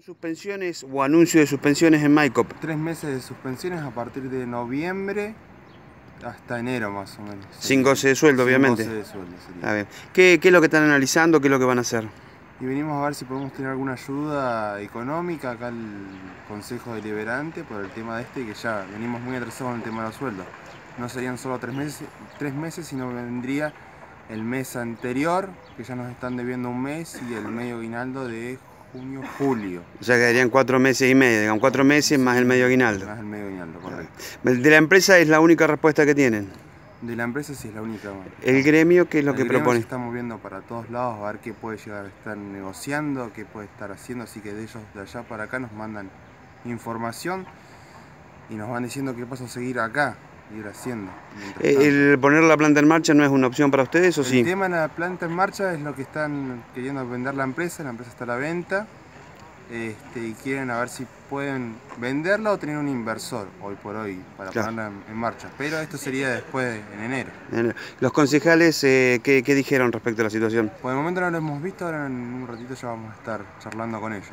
Suspensiones o anuncio de suspensiones en MyCop. Tres meses de suspensiones a partir de noviembre hasta enero más o menos. Sin goce de sueldo, Sin obviamente. goce de sueldo sería. Está bien. ¿Qué, qué es lo que están analizando? ¿Qué es lo que van a hacer? Y venimos a ver si podemos tener alguna ayuda económica acá el Consejo Deliberante por el tema de este, que ya venimos muy atrasados en el tema de los sueldos. No serían solo tres meses, tres meses, sino vendría el mes anterior, que ya nos están debiendo un mes, y el medio aguinaldo de junio, julio. O sea, quedarían cuatro meses y medio, digamos, cuatro meses más el medio aguinaldo. Más el medio aguinaldo, correcto. De la empresa es la única respuesta que tienen. De la empresa sí es la única. El gremio, ¿qué es lo El que gremio propone? se está moviendo para todos lados a ver qué puede llegar a estar negociando, qué puede estar haciendo, así que de ellos de allá para acá nos mandan información y nos van diciendo qué pasa a seguir acá, ir haciendo. Eh, ¿El poner la planta en marcha no es una opción para ustedes o El sí? tema de la planta en marcha es lo que están queriendo vender la empresa, la empresa está a la venta este, y quieren a ver si pueden venderla o tener un inversor hoy por hoy para Claro. ponerla en, en marcha. Pero esto sería después, en enero. Los concejales, eh, ¿qué, qué dijeron respecto a la situación? Por el momento no lo hemos visto, ahora en un ratito ya vamos a estar charlando con ellos.